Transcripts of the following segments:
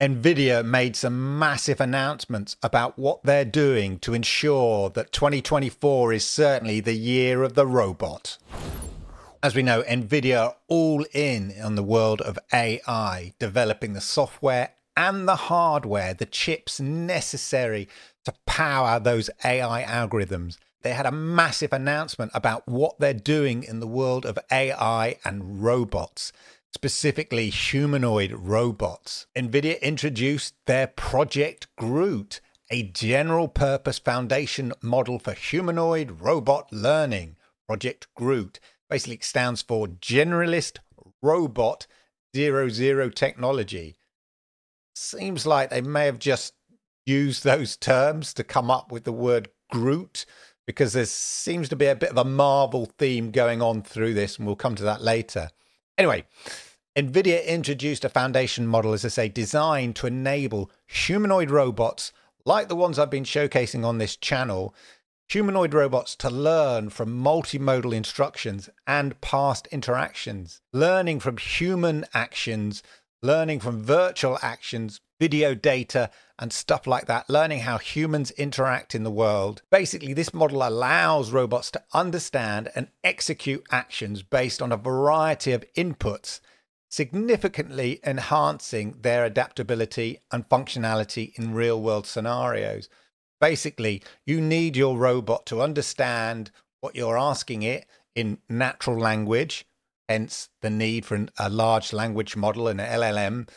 Nvidia made some massive announcements about what they're doing to ensure that 2024 is certainly the year of the robot. As we know, Nvidia are all in on the world of AI, developing the software and the hardware, the chips necessary to power those AI algorithms. They had a massive announcement about what they're doing in the world of AI and robots specifically humanoid robots. NVIDIA introduced their Project Groot, a general purpose foundation model for humanoid robot learning. Project Groot basically stands for Generalist Robot Zero Zero Technology. Seems like they may have just used those terms to come up with the word Groot because there seems to be a bit of a Marvel theme going on through this, and we'll come to that later. Anyway, NVIDIA introduced a foundation model, as I say, designed to enable humanoid robots like the ones I've been showcasing on this channel, humanoid robots to learn from multimodal instructions and past interactions, learning from human actions, learning from virtual actions, video data, and stuff like that, learning how humans interact in the world. Basically, this model allows robots to understand and execute actions based on a variety of inputs, significantly enhancing their adaptability and functionality in real world scenarios. Basically, you need your robot to understand what you're asking it in natural language, hence the need for a large language model, an LLM,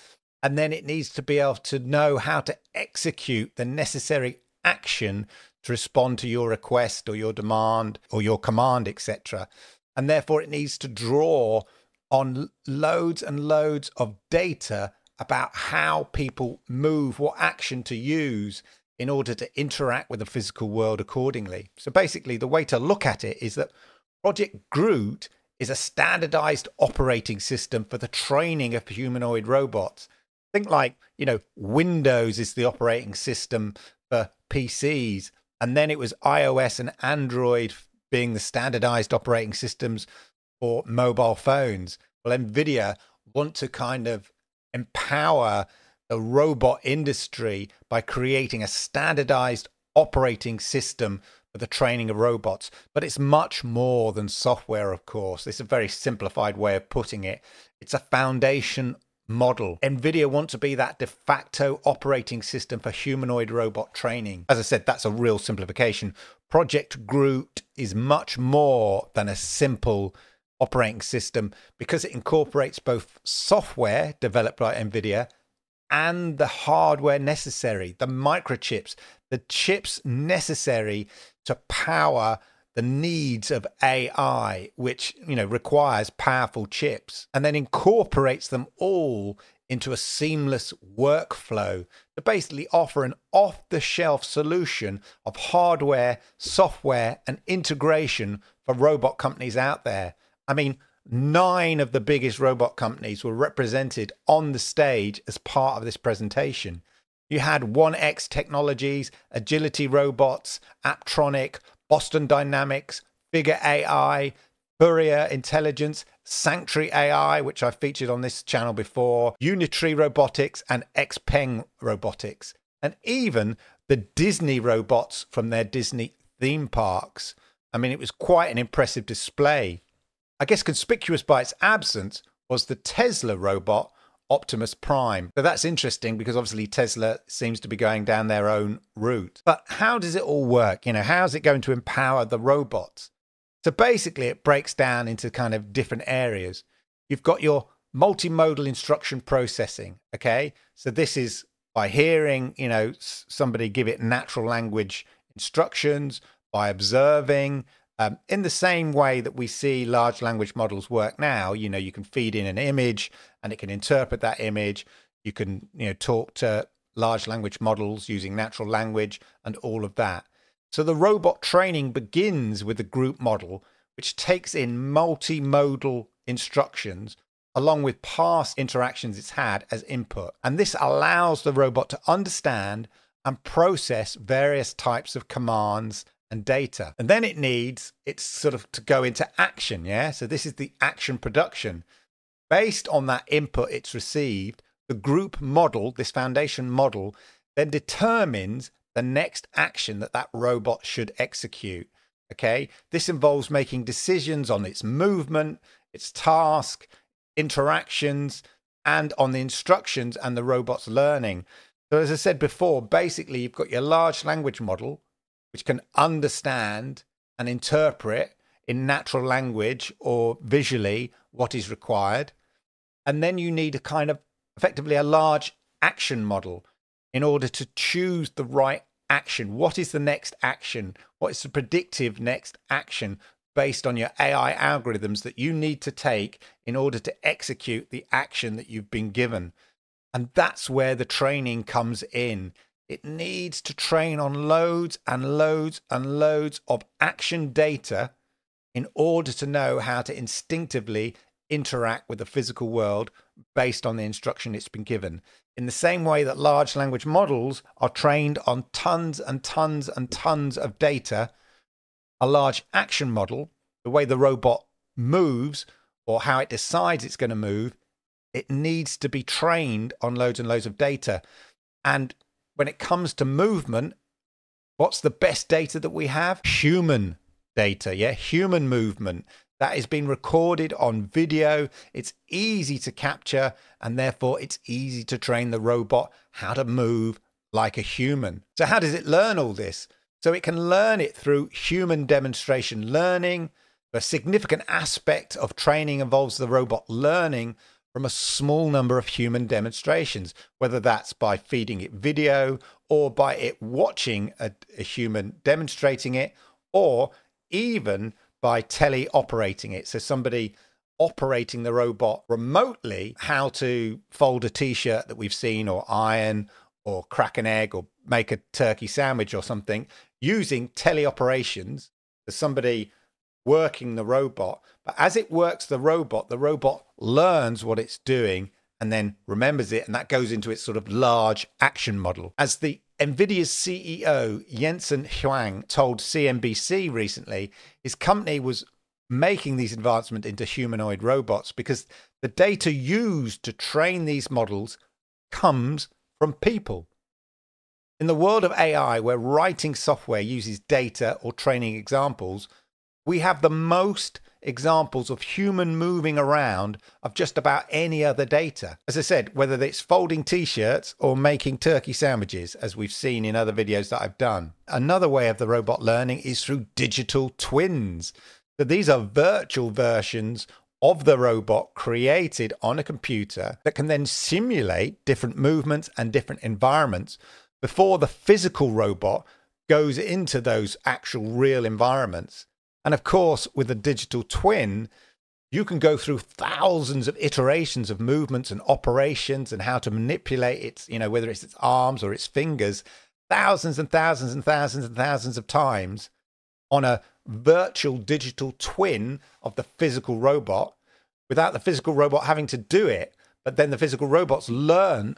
and then it needs to be able to know how to execute the necessary action to respond to your request or your demand or your command, etc. And therefore, it needs to draw on loads and loads of data about how people move, what action to use in order to interact with the physical world accordingly. So basically, the way to look at it is that Project Groot is a standardized operating system for the training of humanoid robots think like you know windows is the operating system for pcs and then it was ios and android being the standardized operating systems for mobile phones well nvidia want to kind of empower the robot industry by creating a standardized operating system for the training of robots. But it's much more than software, of course. It's a very simplified way of putting it. It's a foundation model. NVIDIA want to be that de facto operating system for humanoid robot training. As I said, that's a real simplification. Project Groot is much more than a simple operating system because it incorporates both software developed by NVIDIA and the hardware necessary, the microchips, the chips necessary to power the needs of AI, which you know requires powerful chips, and then incorporates them all into a seamless workflow to basically offer an off-the-shelf solution of hardware, software, and integration for robot companies out there. I mean, nine of the biggest robot companies were represented on the stage as part of this presentation. You had 1X Technologies, Agility Robots, Apptronik, Boston Dynamics, Figure AI, Fourier Intelligence, Sanctuary AI, which I've featured on this channel before, Unitree Robotics, and Xpeng Robotics, and even the Disney robots from their Disney theme parks. I mean, it was quite an impressive display. I guess conspicuous by its absence was the Tesla robot, Optimus Prime. So that's interesting because obviously Tesla seems to be going down their own route. But how does it all work? You know, how's it going to empower the robots? So basically, it breaks down into kind of different areas. You've got your multimodal instruction processing. Okay. So this is by hearing, you know, somebody give it natural language instructions, by observing, um, in the same way that we see large language models work now, you know, you can feed in an image and it can interpret that image. You can, you know, talk to large language models using natural language and all of that. So the robot training begins with the Groot model, which takes in multimodal instructions along with past interactions it's had as input. And this allows the robot to understand and process various types of commands and data. And then it needs it's sort of to go into action, yeah? So this is the action production. Based on that input it's received, the Groot model, this foundation model, then determines the next action that that robot should execute. Okay, this involves making decisions on its movement, its task, interactions, and on the instructions and the robot's learning. So, as I said before, basically, you've got your large language model, which can understand and interpret in natural language or visually what is required. And then you need a kind of effectively a large action model in order to choose the right action. What is the next action? What is the predictive next action based on your AI algorithms that you need to take in order to execute the action that you've been given? And that's where the training comes in. It needs to train on loads and loads and loads of action data in order to know how to instinctively interact with the physical world based on the instruction it's been given. In the same way that large language models are trained on tons and tons and tons of data, a large action model, the way the robot moves or how it decides it's going to move, it needs to be trained on loads and loads of data. And when it comes to movement, what's the best data that we have? Human data, yeah, human movement that is being recorded on video. It's easy to capture, and therefore it's easy to train the robot how to move like a human. So, how does it learn all this? So, it can learn it through human demonstration learning. A significant aspect of training involves the robot learning from a small number of human demonstrations, whether that's by feeding it video or by it watching a, a human demonstrating it, or even by teleoperating it. So somebody operating the robot remotely, how to fold a t-shirt that we've seen or iron or crack an egg or make a turkey sandwich or something using teleoperations. There's somebody working the robot, but as it works the robot, the robot learns what it's doing and then remembers it, and that goes into its sort of large action model. As the NVIDIA's CEO, Jensen Huang, told CNBC recently, his company was making these advancements into humanoid robots because the data used to train these models comes from people. In the world of AI, where writing software uses data or training examples, we have the most examples of human moving around of just about any other data. As I said, whether it's folding t shirts or making turkey sandwiches, as we've seen in other videos that I've done. Another way of the robot learning is through digital twins. So these are virtual versions of the robot created on a computer that can then simulate different movements and different environments before the physical robot goes into those actual real environments. And of course, with a digital twin, you can go through thousands of iterations of movements and operations and how to manipulate its, you know, whether it's its arms or its fingers, thousands and thousands and thousands and thousands of times on a virtual digital twin of the physical robot without the physical robot having to do it. But then the physical robots learn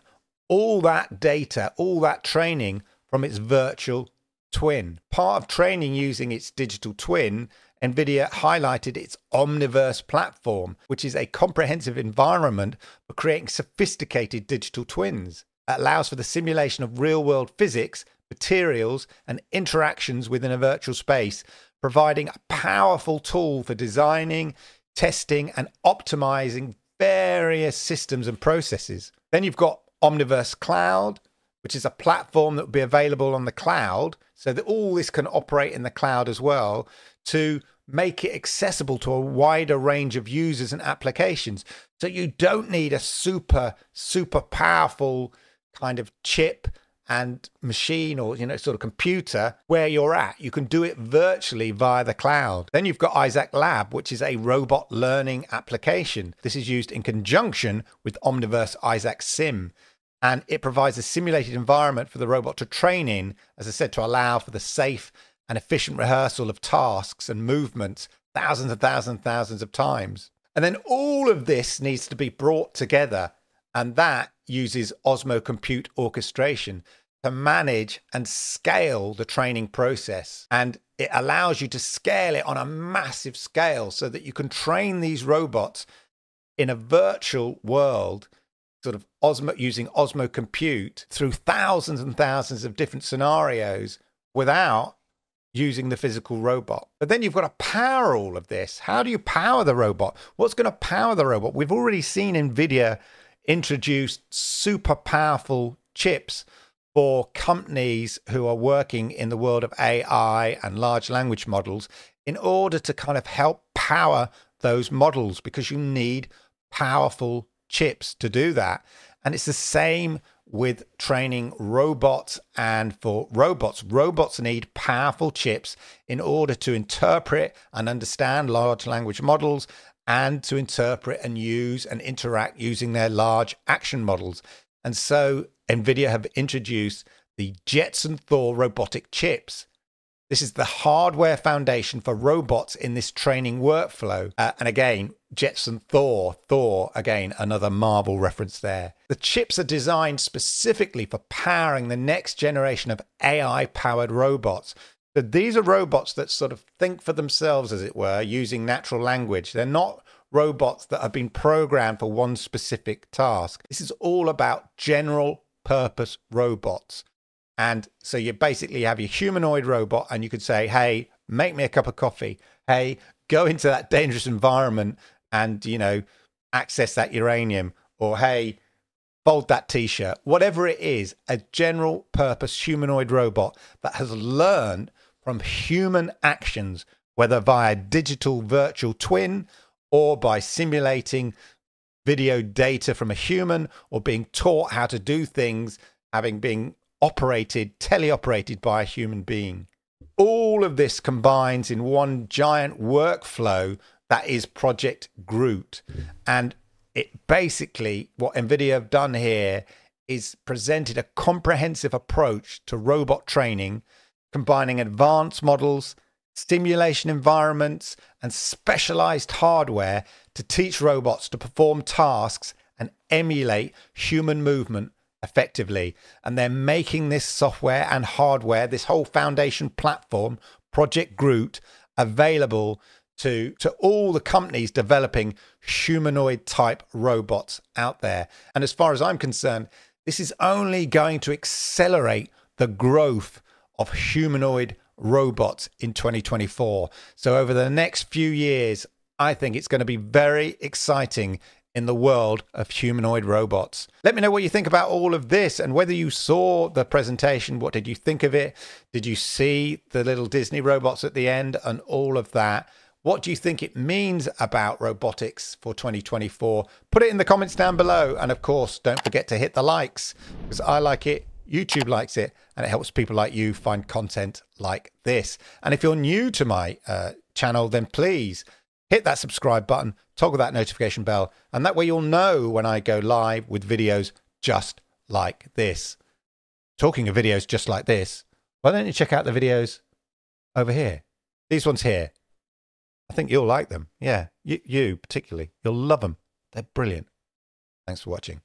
all that data, all that training from its virtual twin. Part of training using its digital twin, NVIDIA highlighted its Omniverse platform, which is a comprehensive environment for creating sophisticated digital twins. It allows for the simulation of real world physics, materials, and interactions within a virtual space, providing a powerful tool for designing, testing, and optimizing various systems and processes. Then you've got Omniverse Cloud, which is a platform that will be available on the cloud so that all this can operate in the cloud as well to make it accessible to a wider range of users and applications. So you don't need a super, super powerful kind of chip and machine or you know sort of computer where you're at. You can do it virtually via the cloud. Then you've got isaac lab which is a robot learning application. This is used in conjunction with omniverse isaac sim and it provides a simulated environment for the robot to train in, as I said, to allow for the safe and efficient rehearsal of tasks and movements thousands and thousands and thousands of times. And then all of this needs to be brought together, and that uses Osmo Compute orchestration to manage and scale the training process. And it allows you to scale it on a massive scale so that you can train these robots in a virtual world sort of Osmo using Osmo compute through thousands and thousands of different scenarios without using the physical robot. But then you've got to power all of this. How do you power the robot? What's going to power the robot? We've already seen NVIDIA introduce super powerful chips for companies who are working in the world of AI and large language models in order to kind of help power those models because you need powerful chips to do that. And it's the same with training robots. And for robots, robots need powerful chips in order to interpret and understand large language models and to interpret and use and interact using their large action models. And so NVIDIA have introduced the Jetson Thor robotic chips. This is the hardware foundation for robots in this training workflow. Uh, and again, Jetson Thor, Thor, again, another Marvel reference there. The chips are designed specifically for powering the next generation of AI powered robots. So these are robots that sort of think for themselves, as it were, using natural language. They're not robots that have been programmed for one specific task. This is all about general purpose robots. And so you basically have your humanoid robot, and you could say, hey, make me a cup of coffee. Hey, go into that dangerous environment and, you know, access that uranium. Or, hey, fold that t shirt. Whatever it is, a general purpose humanoid robot that has learned from human actions, whether via digital virtual twin or by simulating video data from a human or being taught how to do things having been operated, teleoperated by a human being. All of this combines in one giant workflow that is Project Groot. And it basically, what NVIDIA have done here is presented a comprehensive approach to robot training, combining advanced models, simulation environments, and specialized hardware to teach robots to perform tasks and emulate human movement effectively. And they're making this software and hardware, this whole foundation platform, Project Groot, available to, to all the companies developing humanoid type robots out there. And as far as I'm concerned, this is only going to accelerate the growth of humanoid robots in 2024. So, over the next few years, I think it's going to be very exciting in the world of humanoid robots. Let me know what you think about all of this and whether you saw the presentation. What did you think of it? Did you see the little Disney robots at the end and all of that? What do you think it means about robotics for 2024? Put it in the comments down below. And of course, don't forget to hit the likes because I like it, YouTube likes it, and it helps people like you find content like this. And if you're new to my uh, channel, then please hit that subscribe button, toggle that notification bell, and that way you'll know when I go live with videos just like this. Talking of videos just like this, why don't you check out the videos over here? These ones here. I think you'll like them. Yeah, you, you particularly. You'll love them. They're brilliant. Thanks for watching.